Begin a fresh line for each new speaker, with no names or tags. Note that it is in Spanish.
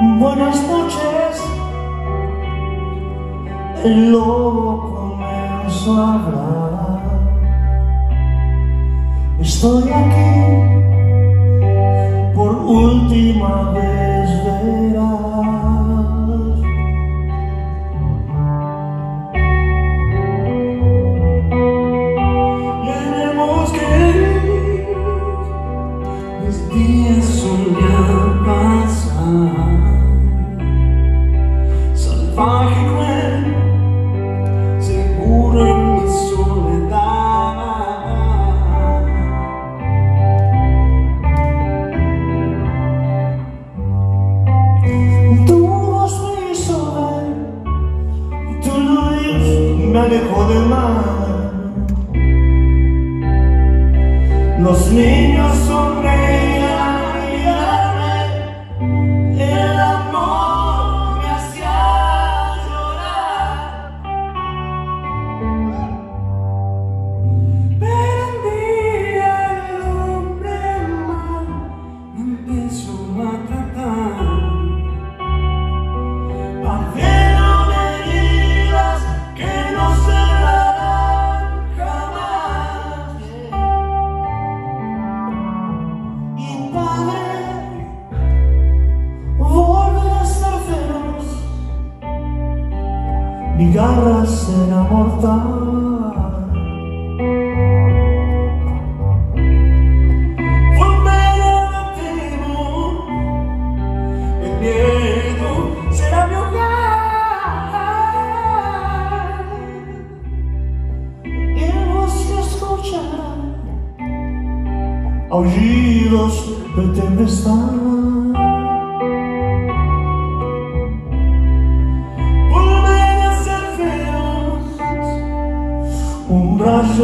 noches el lobo comenzó a hablar. Estoy aquí Y cruel, seguro en mi soledad. Tu voz me hizo ver, tu me. Los niños sonreían Mi garra será mortal. marchar aos giros da tempestade. Por merecer veros, um braço